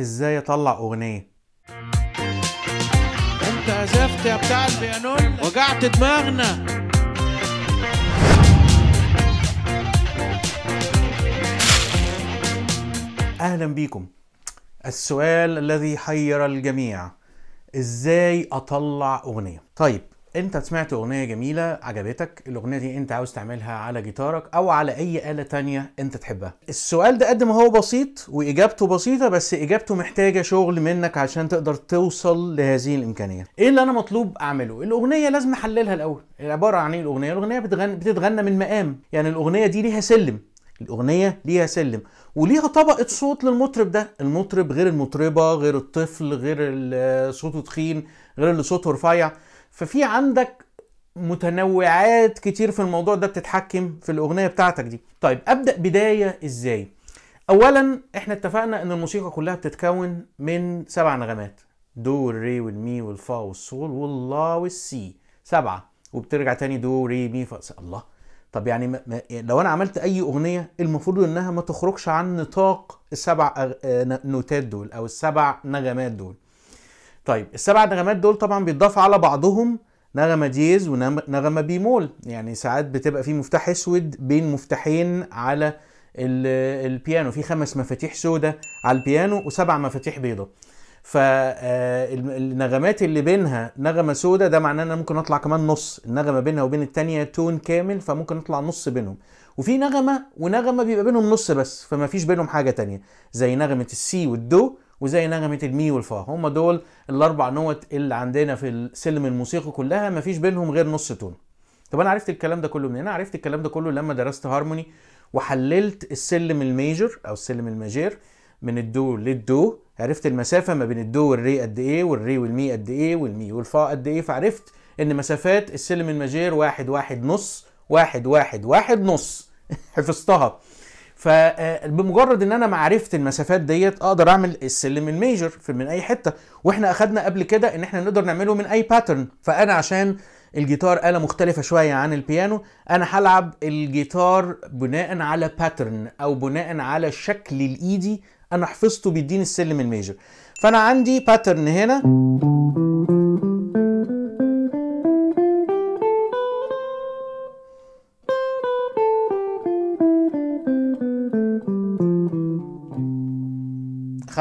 إزاي اطلع اغنية؟ انت عزفت يا بتاع البيانون؟ وجعت دماغنا. أهلا بيكم. السؤال الذي حير الجميع. إزاي اطلع اغنية؟ طيب انت سمعت اغنية جميلة عجبتك؟ الاغنية دي انت عاوز تعملها على جيتارك أو على اي آلة تانية انت تحبها. السؤال ده قد ما هو بسيط وإجابته بسيطة بس إجابته محتاجة شغل منك عشان تقدر توصل لهذه الإمكانية. إيه اللي أنا مطلوب اعمله؟ الاغنية لازم احللها الأول. عبارة عن إيه الاغنية؟ الاغنية بتغنى بتتغنى من مقام. يعني الاغنية دي ليها سلم. الاغنية ليها سلم. وليها طبقة صوت للمطرب ده. المطرب غير المطربة غير الطفل غير اللي صوته تخين غير اللي صوته رفيع. ففي عندك متنوعات كتير في الموضوع ده بتتحكم في الأغنية بتاعتك دي. طيب أبدأ بداية إزاي؟ اولا إحنا اتفقنا إن الموسيقى كلها بتتكون من سبع نغمات. دو والري والمي والفا والصول واللا والسي. سبعة. وبترجع تاني دو ري مي فا. الله. طب يعني ما ما لو أنا عملت أي أغنية المفروض إنها ما تخرجش عن نطاق السبع آه، نوتات دول أو السبع نغمات دول. طيب السبع نغمات دول طبعا بيتضاف على بعضهم نغمة دييز ونغمة بيمول. يعني ساعات بتبقى في مفتاح أسود بين مفتاحين على ال- البيانو. في خمس مفاتيح سودة على البيانو وسبع مفاتيح بيضة. فالنغمات اللي بينها نغمة سودة ده معناه إن أنا ممكن أطلع كمان نص. النغمة بينها وبين التانية تون كامل فممكن أطلع نص بينهم. وفي نغمة ونغمة بيبقى بينهم نص بس فما فيش بينهم حاجة تانية. زي نغمة السي والدو وزي نغمة المي والفا هم دول الأربع نوت اللي عندنا في السلم الموسيقي كلها ما فيش بينهم غير نص tone. طب أنا عرفت الكلام ده كله منين؟ أنا عرفت الكلام ده كله لما درست هارموني وحللت السلم ال major أو السلم ال majeur من الدو للدو. عرفت المسافة ما بين الدو والري قد إيه والري والمي قد إيه والمي والفا قد إيه. فعرفت إن مسافات السلم ال majeur واحد واحد نص واحد واحد واحد نص. حفظتها. فبمجرد إن أنا عرفت المسافات ديت أقدر أعمل السلم ال major من أي حتة. وإحنا أخدنا قبل كده إن إحنا نقدر نعمله من أي pattern فأنا عشان الجيتار آلة مختلفة شوية عن البيانو أنا هلعب الجيتار بناء على pattern أو بناء على شكل الإيدي أنا حفظته بيديني السلم ال major. فأنا عندي pattern هنا.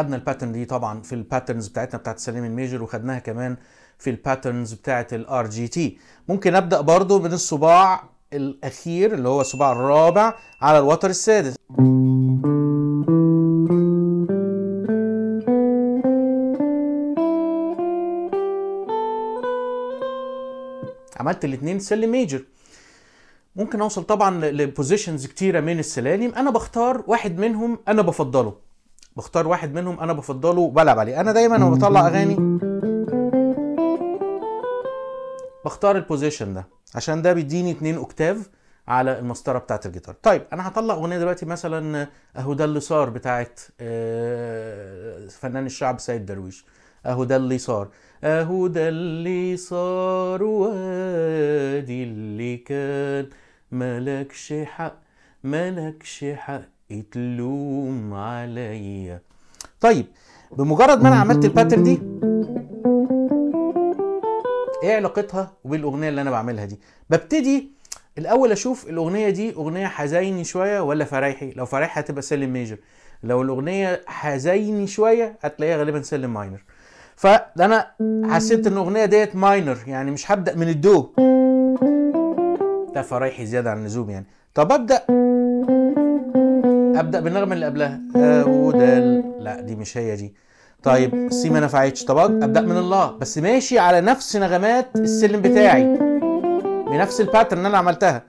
خدنا ال pattern دي طبعا في ال patterns بتاعتنا بتاعت السلم ال major وخدناها كمان في ال patterns بتاعت ال RGT ممكن أبدأ برضو من الصباع الأخير اللي هو الصباع الرابع على الوتر السادس. عملت الاثنين سلم major ممكن أوصل طبعا ل positions كتيرة من السلالم أنا بختار واحد منهم أنا بفضله. بختار واحد منهم أنا بفضله وبلعب عليه. أنا دايما لما بطلع أغاني بختار ال position ده عشان ده بيديني 2 octave على المسطرة بتاعت الجيتار. طيب أنا هطلع أغنية دلوقتي مثلا أهو ده اللي صار بتاعت آه، فنان الشعب سيد درويش. أهو ده اللي صار. أهو ده اللي صار وادي اللي كان. ملكش حق ملكش حق. تلوم عليا. طيب بمجرد ما أنا عملت ال pattern دي إيه علاقتها بالأغنية اللي أنا بعملها دي؟ ببتدي الأول أشوف الأغنية دي أغنية حزايني شوية ولا فرايحي لو فرايحي هتبقى سلم major. لو الأغنية حزايني شوية هتلاقيها غالبا سلم minor. فأنا حسيت إن الأغنية ديت minor يعني مش هبدأ من الدو. ده فرايحي زيادة عن اللزوم يعني. طب أبدأ أبدأ بالنغمة اللي قبلها. اهو ده ال- لا دي مش هي دي. طيب السي ما نفعتش. طب أبدأ من اللا. بس ماشي على نفس نغمات السلم بتاعي. بنفس ال pattern اللي أنا عملتها.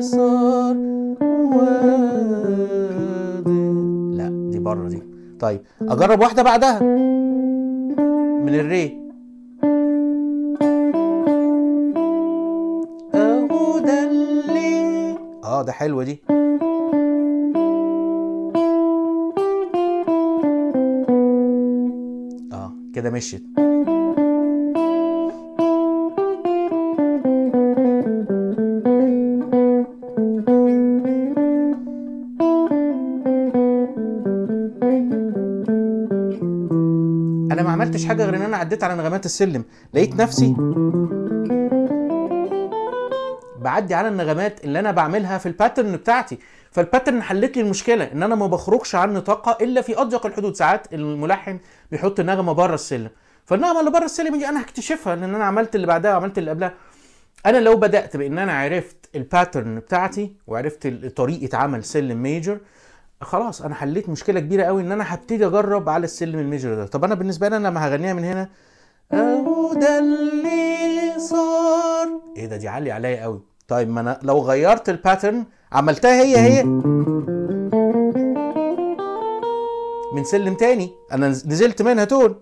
صار لا دي بره دي. طيب أجرب واحدة بعدها. من الري. آه ده حلوة دي. آه كده مشيت. أنا ما عملتش حاجة غير إن أنا عديت على نغمات السلم. لقيت نفسي بعدي على النغمات اللي أنا بعملها في ال pattern بتاعتي. فال pattern حلت لي المشكلة إن أنا ما بخرجش عن نطاقها إلا في أضيق الحدود. ساعات الملحن بيحط نغمة بره السلم. فالنغمة اللي بره السلم دي أنا هكتشفها لأن أنا عملت اللي بعدها وعملت اللي قبلها. أنا لو بدأت بإن أنا عرفت ال pattern بتاعتي وعرفت طريقة عمل سلم major خلاص أنا حليت مشكلة كبيرة قوي إن أنا هبتدي أجرب على السلم ال major ده. طب أنا بالنسبة لي أنا لما هغنيها من هنا ده اللي صار إيه ده دي عالية عليا قوي. طيب ما أنا لو غيرت ال pattern عملتها هي هي. من سلم تاني. أنا نز- نزلت منها tone.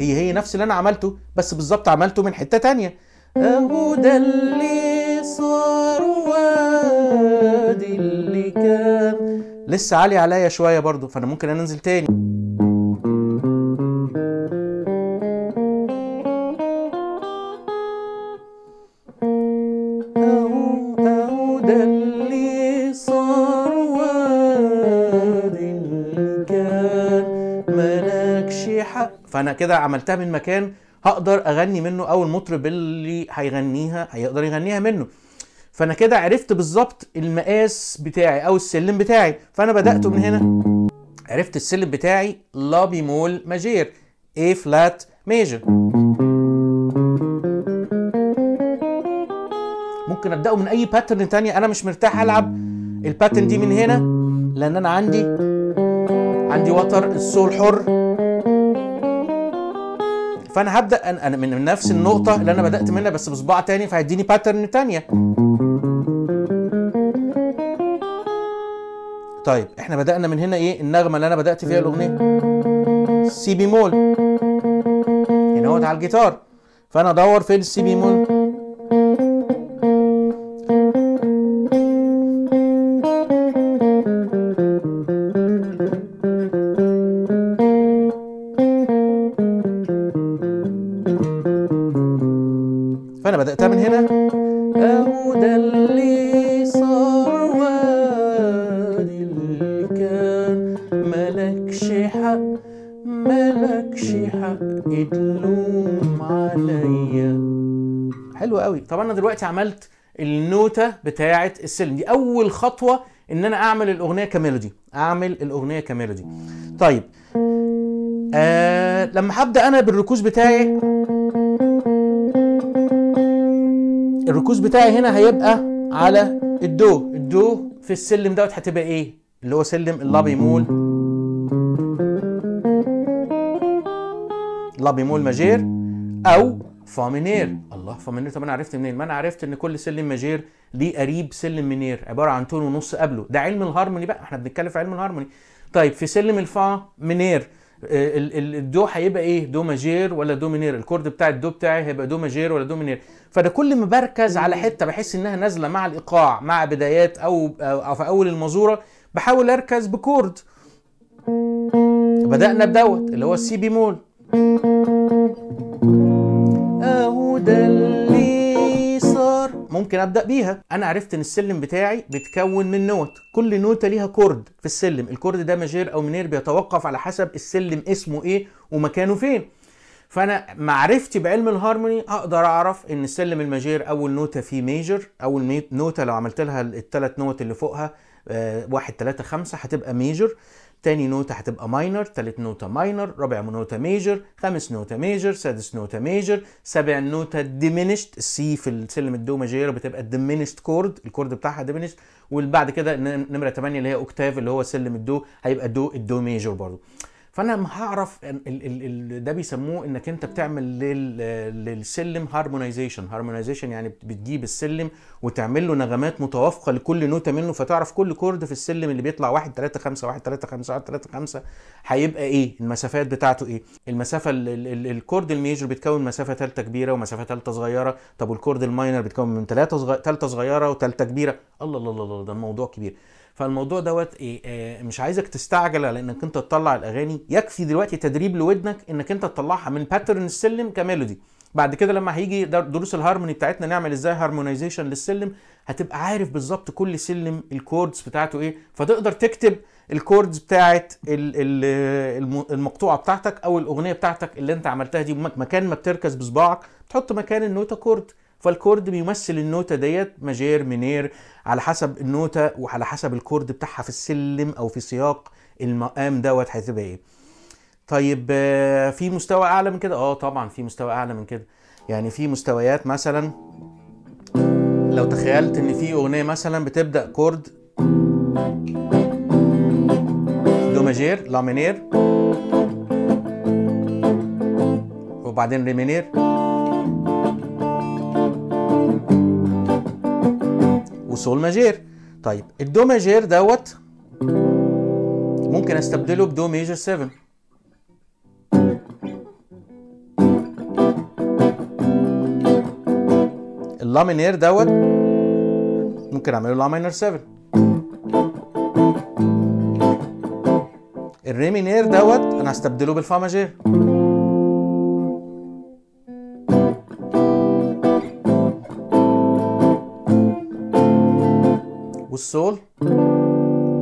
هي هي نفس اللي أنا عملته بس بالظبط عملته من حتة تانية. اهو ده اللي صار وادي اللي كان. لسه عالي عليا شوية برضو فأنا ممكن أنزل تاني. كان حق. فأنا كده عملتها من مكان هقدر أغني منه أو المطرب اللي هيغنيها هيقدر يغنيها منه. فأنا كده عرفت بالظبط المقاس بتاعي أو السلم بتاعي. فأنا بدات من هنا. عرفت السلم بتاعي لا بيمول majeur A flat major ممكن أبدأه من أي pattern تانية أنا مش مرتاح ألعب. ال pattern دي من هنا لأن أنا عندي عندي وتر السول حر. فأنا هبدأ أنا من نفس النقطة اللي أنا بدأت منها بس بصباع تاني فهيديني pattern تانية. طيب إحنا بدأنا من هنا إيه؟ النغمة اللي أنا بدأت فيها الأغنية. سي بيمول. هنا هو على الجيتار فأنا أدور فين السي بيمول؟ دلوقتي عملت النوتة بتاعة السلم. دي أول خطوة إن أنا أعمل الأغنية كميلودي. أعمل الأغنية كميلودي. طيب. آه لما هبدأ أنا بالركوز بتاعي الركوز بتاعي هنا هيبقى على الدو. الدو في السلم دوت هتبقى إيه؟ اللي هو سلم اللا بيمول. لا بيمول majeur أو فا mineur الله فا mineur طب أنا عرفت منين؟ ما أنا عرفت إن كل سلم majeur ليه قريب سلم mineur عبارة عن tone ونص قبله. ده علم الهارموني بقى إحنا بنتكلم في علم الهارموني. طيب في سلم الفا mineur آه، ال- ال- الدو هيبقى إيه؟ دو majeur ولا دو mineur ال chord بتاع الدو بتاعي هيبقى دو majeur ولا دو mineur فده كل ما بركز على حتة بحس إنها نازلة مع الإيقاع مع بدايات أو أو في أول المازورة بحاول أركز ب chord. بدأنا بدوت اللي هو السي بيمول. ده اللي صار. ممكن أبدأ بيها. أنا عرفت إن السلم بتاعي بيتكون من نوت. كل نوتة ليها chord في السلم. ال chord ده majeur أو mineur بيتوقف على حسب السلم اسمه إيه ومكانه فين. فأنا معرفتي بعلم الهارموني أقدر أعرف إن السلم ال majeur أول نوتة فيه major أول نوتة لو عملت لها الثلاث نوت اللي فوقها آه، واحد تلاتة خمسة هتبقى major. تاني نوتة هتبقى minor تالت نوتة minor رابع نوتة major خامس نوتة major سادس نوتة major سابع نوتة diminished السي في السلم الدو majeur بتبقى diminished chord ال chord بتاعها diminished وبعد كده نمرة 8 اللي هي octave اللي هو سلم الدو هيبقى دو الدو major برضو. فانا هعرف ده بيسموه إنك أنت بتعمل لل للسلم harmonization harmonization يعني بت- بتجيب السلم وتعمل له نغمات متوافقة لكل نوتة منه فتعرف كل chord في السلم اللي بيطلع 1 3 5 1 3 5 1 3 5 هيبقى إيه؟ المسافات بتاعته إيه؟ المسافة ال ال ال ال chord ال major بيتكون مسافة ثالثه كبيرة ومسافة ثالثه صغيرة. طب وال chord ال minor بيتكون من ثلاثة. ثالثه صغيرة وثالثه كبيرة. الله الله الله ده الموضوع كبير. فالموضوع دوت إيه آه مش عايزك تستعجل على إنك أنت تطلع الأغاني. يكفي دلوقتي تدريب لودنك إنك أنت تطلعها من pattern السلم ك melody. بعد كده لما هيجي در- دروس الهارموني بتاعتنا نعمل إزاي harmonization للسلم هتبقى عارف بالظبط كل سلم ال chords بتاعته إيه. فتقدر تكتب ال chords بتاعت ال- ال- الم- المقطوعة بتاعتك أو الأغنية بتاعتك اللي أنت عملتها دي. مك- مكان ما بتركز بصباعك تحط مكان النوتة chord فال chord بيمثل النوتة ديت majeur mineur على حسب النوتة وعلى حسب ال chord بتاعها في السلم أو في سياق المقام دوت هتبقى إيه. طيب آه، في مستوى أعلى من كده؟ آه طبعا في مستوى أعلى من كده. يعني في مستويات مثلا لو تخيلت إن في أغنية مثلا بتبدأ chord دو majeur لا mineur وبعدين ري mineur. وسول majeur طيب الدو majeur دوت ممكن أستبدله بدو major 7 اللا mineur دوت ممكن أعمله لا minor 7 الري mineur دوت أنا هستبدله بالفا majeur والسول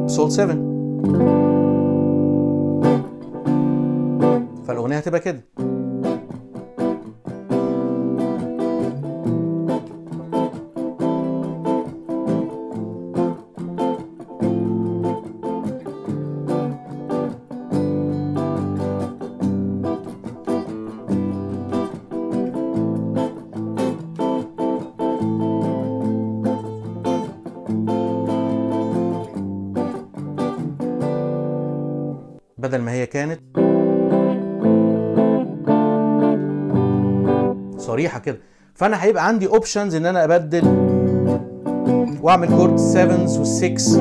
سول 7 فالأغنية هتبقى كده. بدل ما هي كانت صريحة كده. فأنا هيبقى عندي options إن أنا أبدل وأعمل chord 7 وال6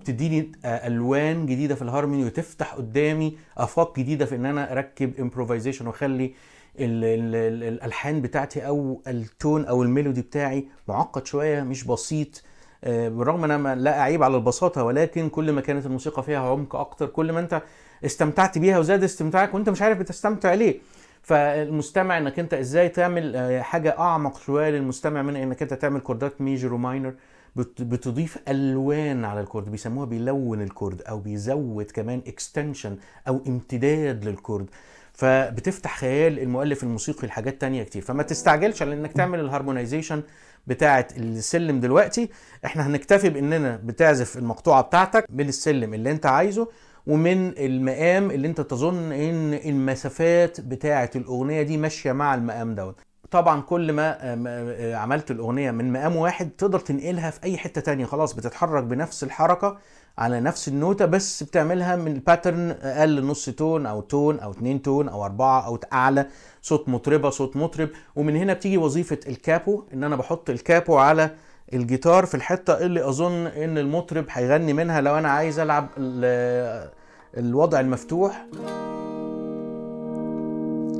بتديني ألوان جديدة في الهارموني وتفتح قدامي أفاق جديدة في إن أنا أركب improvisation وأخلي ال ال ال الألحان بتاعتي أو ال tone أو ال melody بتاعي معقد شوية مش بسيط. آه، بالرغم إن أنا لا أعيب على البساطة ولكن كل ما كانت الموسيقى فيها عمق أكتر كل ما أنت استمتعت بيها وزاد استمتاعك وأنت مش عارف بتستمتع ليه. فالمستمع إنك أنت إزاي تعمل آه، حاجة أعمق شوية للمستمع من إنك أنت تعمل كوردات major و minor بت- بتضيف ألوان على ال chord بيسموها بيلون ال chord أو بيزود كمان extension أو امتداد لل chord. فبتفتح خيال المؤلف الموسيقي لحاجات تانية كتير. فما تستعجلش على إنك تعمل ال harmonization بتاعه السلم دلوقتي. إحنا هنكتفي بإننا بتعزف المقطوعة بتاعتك من السلم اللي أنت عايزه ومن المقام اللي أنت تظن إن المسافات بتاعه الأغنية دي ماشية مع المقام دوت. طبعا كل ما آه، آه، عملت الأغنية من مقام واحد تقدر تنقلها في أي حتة تانية. خلاص بتتحرك بنفس الحركة على نفس النوتة بس بتعملها من pattern أقل نص tone أو tone أو اتنين tone أو أربعة أو أعلى. صوت مطربة صوت مطرب. ومن هنا بتيجي وظيفة ال capo إن أنا بحط ال capo على الجيتار في الحتة اللي أظن إن المطرب هيغني منها لو أنا عايز ألعب ال- الوضع المفتوح.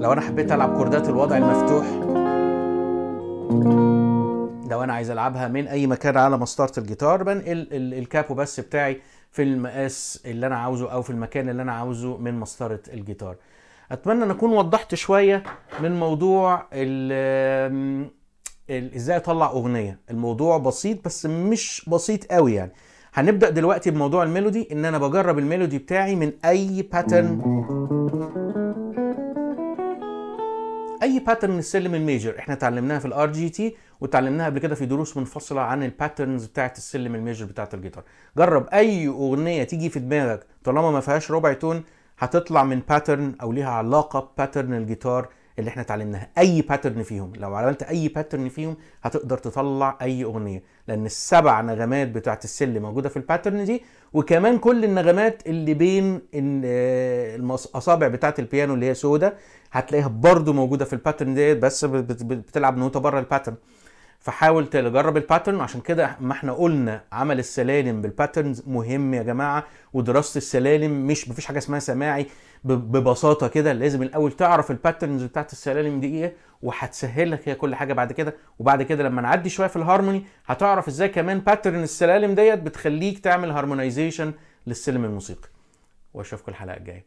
لو أنا حبيت ألعب كوردات الوضع المفتوح. لو أنا عايز ألعبها من أي مكان على مسطره الجيتار بنقل ال- ال capo بس بتاعي في المقاس اللي أنا عاوزه أو في المكان اللي أنا عاوزه من مسطرة الجيتار. أتمنى أن أكون وضحت شوية من موضوع إزاي أطلع أغنية. الموضوع بسيط بس مش بسيط قوي يعني. هنبدأ دلوقتي بموضوع ال melody إن أنا بجرب ال melody بتاعي من أي pattern أي pattern السلم ال major إحنا اتعلمناها في ال RGT وتعلمناها قبل كده في دروس منفصلة عن ال patterns بتاعت السلم ال major بتاعت الجيتار جرب أي أغنية تيجي في دماغك طالما ما فيهاش ربع tone هتطلع من pattern أو ليها علاقة ب pattern الجيتار اللي إحنا اتعلمناها. أي pattern فيهم لو عملت أي pattern فيهم هتقدر تطلع أي أغنية. لأن السبع نغمات بتاعت السلم موجودة في ال pattern دي وكمان كل النغمات اللي بين الأصابع بتاعت البيانو اللي هي سودا هتلاقيها برضو موجودة في ال pattern ديت بس بت- بت- بتلعب نوتة بره ال pattern فحاول تجرب ال pattern عشان كده ما إحنا قلنا عمل السلالم بال patterns مهم يا جماعة. ودراسة السلالم مش مفيش حاجة اسمها سماعي ببساطة كده. لازم الأول تعرف ال patterns بتاعت السلالم دي إيه وهتسهل لك هي كل حاجة بعد كده. وبعد كده لما نعدي شوية في الهارموني هتعرف إزاي كمان pattern السلالم ديت بتخليك تعمل harmonization للسلم الموسيقي. وأشوفكم الحلقة الجاية.